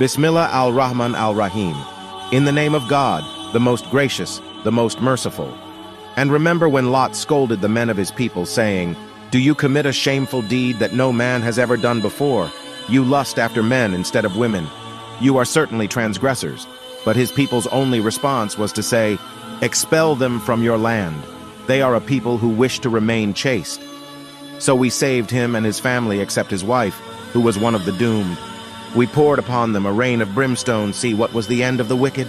Bismillah al-Rahman al-Rahim. In the name of God, the most gracious, the most merciful. And remember when Lot scolded the men of his people, saying, Do you commit a shameful deed that no man has ever done before? You lust after men instead of women. You are certainly transgressors. But his people's only response was to say, Expel them from your land. They are a people who wish to remain chaste. So we saved him and his family except his wife, who was one of the doomed. We poured upon them a rain of brimstone, see what was the end of the wicked?